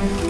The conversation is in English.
Bye.